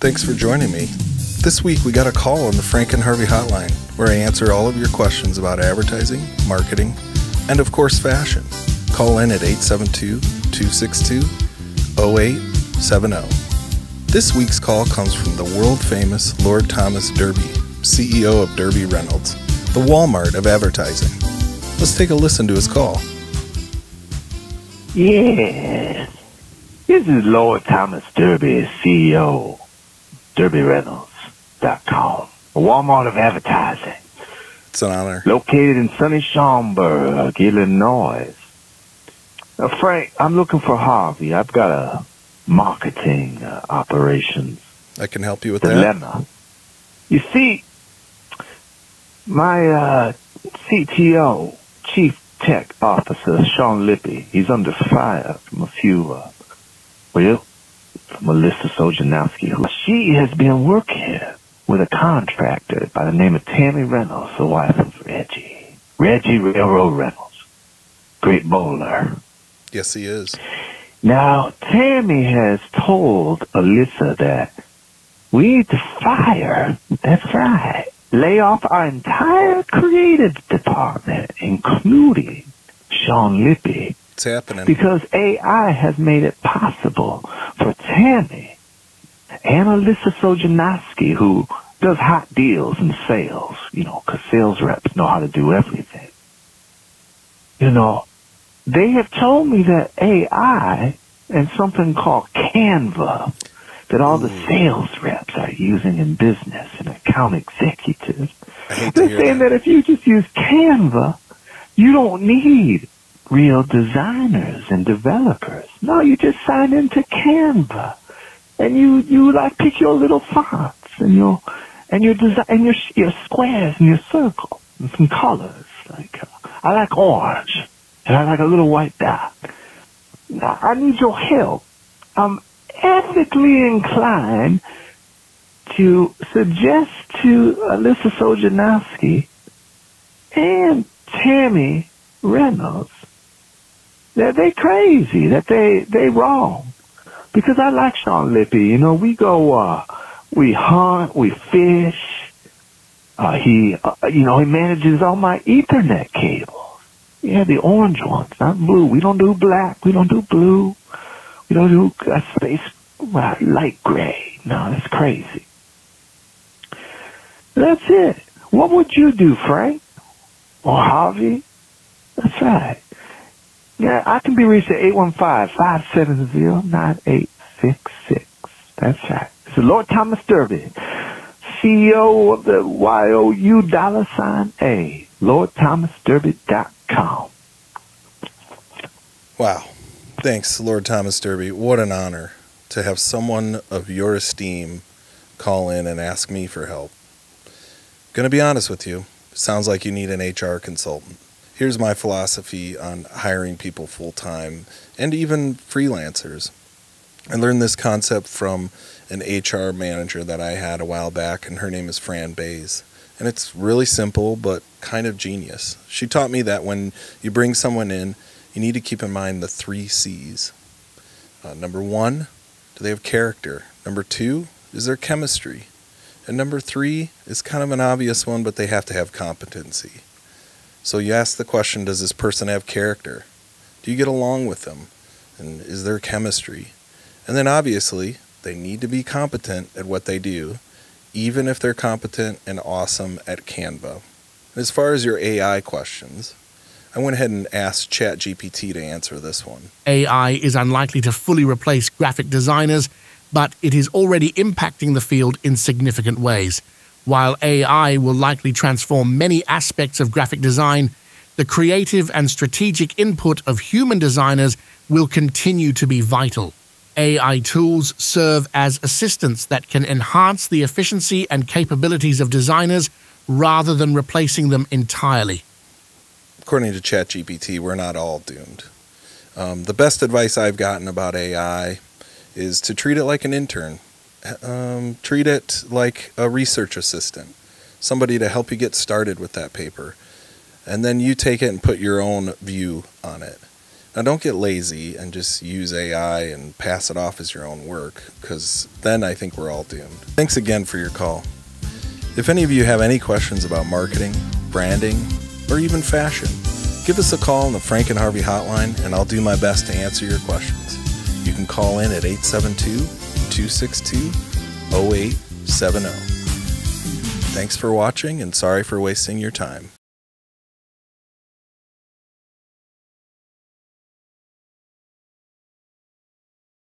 Thanks for joining me. This week we got a call on the Frank and Harvey hotline where I answer all of your questions about advertising, marketing, and of course fashion. Call in at 872 262 0870. This week's call comes from the world famous Lord Thomas Derby, CEO of Derby Reynolds, the Walmart of advertising. Let's take a listen to his call. Yes. This is Lord Thomas Derby, CEO, DerbyReynolds.com, a Walmart of advertising, It's an honor. located in sunny Schaumburg, Illinois. Now, Frank, I'm looking for Harvey. I've got a marketing uh, operations I can help you with that. dilemma. You see, my uh, CTO, Chief Tech Officer, Sean Lippy, he's under fire from a few, uh, well, Melissa Sojanowski, who she has been working with a contractor by the name of Tammy Reynolds, the wife of Reggie. Reggie Railroad Reynolds. Great bowler. Yes, he is. Now, Tammy has told Alyssa that we need to fire, that's right, lay off our entire creative department, including Sean Lippy, It's happening. because AI has made it possible Tammy and Alyssa Sojanowski, who does hot deals and sales, you know, because sales reps know how to do everything. You know, they have told me that AI and something called Canva that all the sales reps are using in business and account executives. I hate to They're saying that. that if you just use Canva, you don't need real designers and developers. No, you just sign into Canva, and you you like pick your little fonts and your and your design and your your squares and your circles and some colors. Like uh, I like orange, and I like a little white dot. Now I need your help. I'm ethically inclined to suggest to Alyssa Sojanowski and Tammy Reynolds that they crazy, that they they wrong. Because I like Sean Lippy, you know, we go uh we hunt, we fish. Uh he uh, you know, he manages all my ethernet cables. Yeah, the orange ones, not blue. We don't do black, we don't do blue. We don't do uh, space uh, light gray. No, that's crazy. That's it. What would you do, Frank? Or Harvey? That's right. Yeah, I can be reached at 815-570-9866. That's right. It's the Lord Thomas Derby, CEO of the YOU dollar sign A, LordThomasDerby.com. Wow. Thanks, Lord Thomas Derby. What an honor to have someone of your esteem call in and ask me for help. Gonna be honest with you, sounds like you need an HR consultant. Here's my philosophy on hiring people full time and even freelancers. I learned this concept from an HR manager that I had a while back, and her name is Fran Bays. And it's really simple, but kind of genius. She taught me that when you bring someone in, you need to keep in mind the three C's. Uh, number one, do they have character? Number two, is there chemistry? And number three is kind of an obvious one, but they have to have competency. So you ask the question Does this person have character? Do you get along with them? And is there chemistry? And then obviously, they need to be competent at what they do, even if they're competent and awesome at Canva. As far as your AI questions, I went ahead and asked ChatGPT to answer this one. AI is unlikely to fully replace graphic designers, but it is already impacting the field in significant ways. While AI will likely transform many aspects of graphic design, the creative and strategic input of human designers will continue to be vital. AI tools serve as assistants that can enhance the efficiency and capabilities of designers rather than replacing them entirely. According to ChatGPT, we're not all doomed. Um, the best advice I've gotten about AI is to treat it like an intern. Um, treat it like a research assistant, somebody to help you get started with that paper. And then you take it and put your own view on it. Now, don't get lazy and just use AI and pass it off as your own work, because then I think we're all doomed. Thanks again for your call. If any of you have any questions about marketing, branding, or even fashion, give us a call on the Frank and Harvey hotline, and I'll do my best to answer your questions. You can call in at 872 262 0870. Thanks for watching, and sorry for wasting your time.